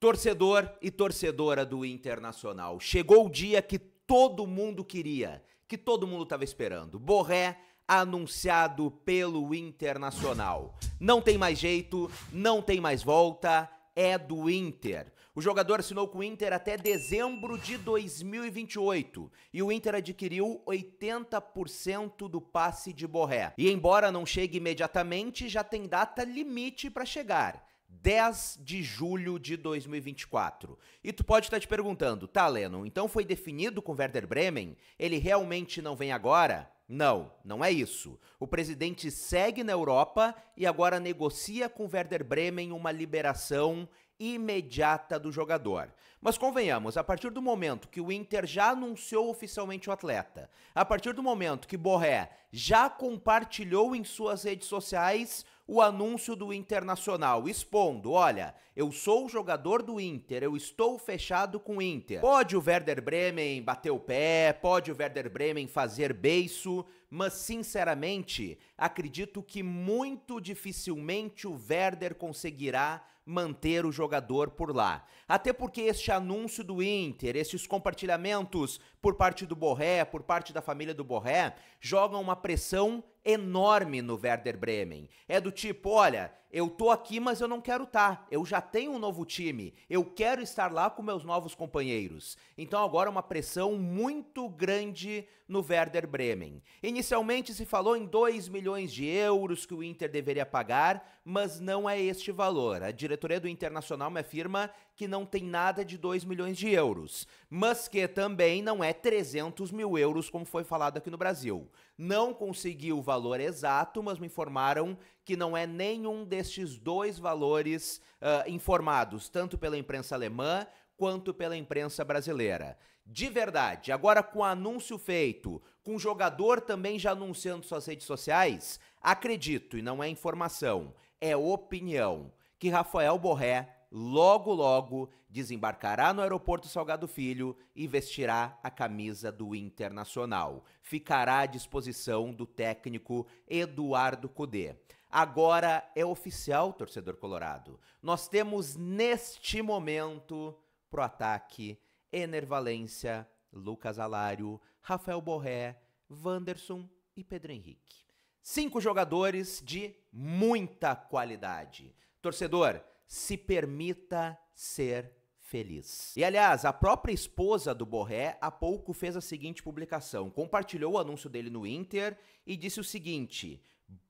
Torcedor e torcedora do Internacional, chegou o dia que todo mundo queria, que todo mundo estava esperando. Borré anunciado pelo Internacional. Não tem mais jeito, não tem mais volta, é do Inter. O jogador assinou com o Inter até dezembro de 2028 e o Inter adquiriu 80% do passe de Borré. E embora não chegue imediatamente, já tem data limite para chegar. 10 de julho de 2024. E tu pode estar te perguntando, tá, Lennon, então foi definido com Werder Bremen? Ele realmente não vem agora? Não, não é isso. O presidente segue na Europa e agora negocia com Werder Bremen uma liberação imediata do jogador. Mas convenhamos, a partir do momento que o Inter já anunciou oficialmente o atleta, a partir do momento que Borré já compartilhou em suas redes sociais o anúncio do Internacional, expondo: olha, eu sou jogador do Inter, eu estou fechado com o Inter. Pode o Werder Bremen bater o pé, pode o Werder Bremen fazer beiço, mas sinceramente, acredito que muito dificilmente o Werder conseguirá manter o jogador por lá. Até porque este anúncio do Inter, esses compartilhamentos por parte do Borré, por parte da família do Borré, jogam uma pressão enorme no Werder Bremen. É do tipo, olha, eu tô aqui, mas eu não quero estar. Tá. Eu já tenho um novo time. Eu quero estar lá com meus novos companheiros. Então agora uma pressão muito grande no Werder Bremen. Inicialmente se falou em 2 milhões de euros que o Inter deveria pagar, mas não é este valor. A diretoria do Internacional me afirma que não tem nada de 2 milhões de euros, mas que também não é 300 mil euros como foi falado aqui no Brasil. Não consegui o valor exato, mas me informaram que não é nenhum destes dois valores uh, informados, tanto pela imprensa alemã quanto pela imprensa brasileira. De verdade, agora com o anúncio feito, com o jogador também já anunciando suas redes sociais, acredito, e não é informação, é opinião, que Rafael Borré logo logo desembarcará no aeroporto Salgado Filho e vestirá a camisa do Internacional. Ficará à disposição do técnico Eduardo Cudê. Agora é oficial, torcedor colorado. Nós temos neste momento pro ataque Ener Valência, Lucas Alário, Rafael Borré, Wanderson e Pedro Henrique. Cinco jogadores de muita qualidade. Torcedor, se permita ser feliz. E aliás, a própria esposa do Borré há pouco fez a seguinte publicação: compartilhou o anúncio dele no Inter e disse o seguinte: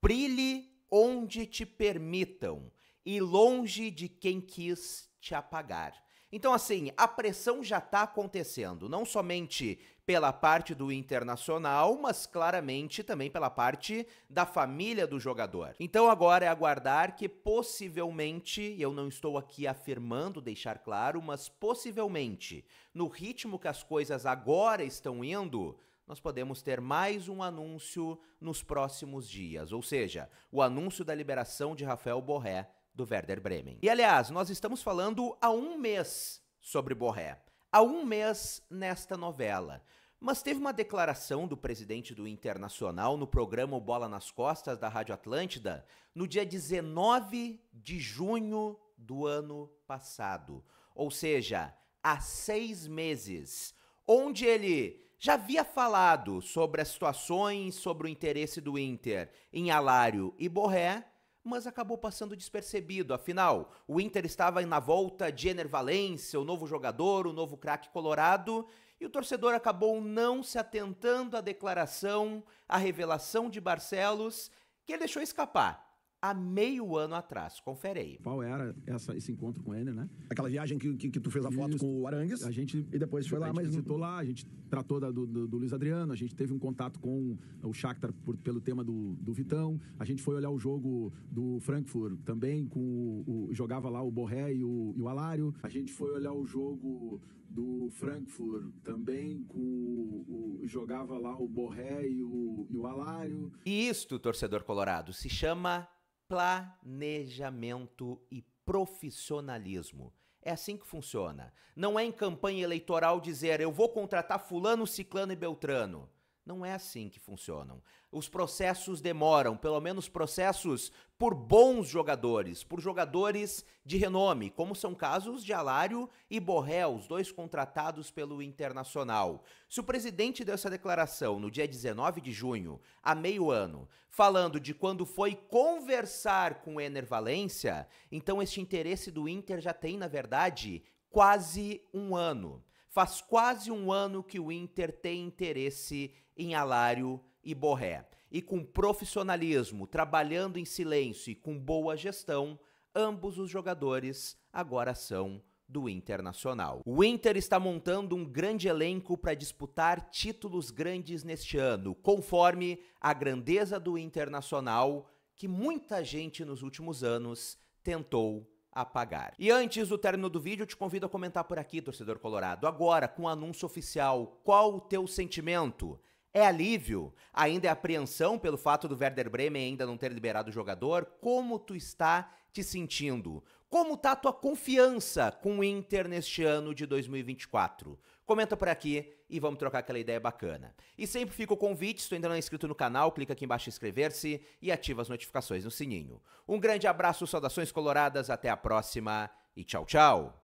brilhe onde te permitam e longe de quem quis te apagar. Então, assim, a pressão já está acontecendo, não somente pela parte do internacional, mas claramente também pela parte da família do jogador. Então, agora é aguardar que possivelmente, eu não estou aqui afirmando, deixar claro, mas possivelmente, no ritmo que as coisas agora estão indo, nós podemos ter mais um anúncio nos próximos dias, ou seja, o anúncio da liberação de Rafael Borré do Werder Bremen. E aliás, nós estamos falando há um mês sobre Borré, há um mês nesta novela. Mas teve uma declaração do presidente do Internacional no programa Bola nas Costas da Rádio Atlântida no dia 19 de junho do ano passado. Ou seja, há seis meses, onde ele já havia falado sobre as situações, sobre o interesse do Inter em Alário e Borré, mas acabou passando despercebido. Afinal, o Inter estava na volta de Ener Valência, o novo jogador, o novo craque colorado, e o torcedor acabou não se atentando à declaração, à revelação de Barcelos, que ele deixou escapar há meio ano atrás. Confere aí. Qual era essa, esse encontro com ele, né? Aquela viagem que, que, que tu fez a foto Isso. com o Arangues. A gente, e depois foi lá, mas... A visitou lá, a gente tratou da, do, do, do, Luiz Adriano, a gente teve um contato com o Shakhtar por, pelo tema do, do Vitão, a gente foi olhar o jogo do Frankfurt também, com o, o jogava lá o Borré e o, e o Alário. A gente foi olhar o jogo do Frankfurt também com o, o jogava lá o Borré e o, e o Alário. E isto, torcedor colorado, se chama planejamento e profissionalismo. É assim que funciona. Não é em campanha eleitoral dizer eu vou contratar fulano, ciclano e beltrano. Não é assim que funcionam. Os processos demoram, pelo menos processos por bons jogadores, por jogadores de renome, como são casos de Alário e Borré, os dois contratados pelo Internacional. Se o presidente deu essa declaração no dia 19 de junho, há meio ano, falando de quando foi conversar com o Ener Valência, então este interesse do Inter já tem, na verdade, quase um ano. Faz quase um ano que o Inter tem interesse em Alário e Borré. E com profissionalismo, trabalhando em silêncio e com boa gestão, ambos os jogadores agora são do Internacional. O Inter está montando um grande elenco para disputar títulos grandes neste ano, conforme a grandeza do Internacional, que muita gente nos últimos anos tentou apagar. E antes do término do vídeo, eu te convido a comentar por aqui, torcedor colorado. Agora, com o anúncio oficial, qual o teu sentimento? É alívio? Ainda é apreensão pelo fato do Werder Bremen ainda não ter liberado o jogador? Como tu está te sentindo? Como tá a tua confiança com o Inter neste ano de 2024? Comenta por aqui e vamos trocar aquela ideia bacana. E sempre fica o convite, se tu ainda não é inscrito no canal, clica aqui embaixo em inscrever-se e ativa as notificações no sininho. Um grande abraço, saudações coloradas, até a próxima e tchau, tchau!